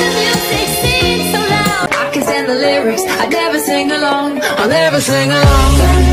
the music seems so loud. I can stand the lyrics, I never sing along. I'll never sing along.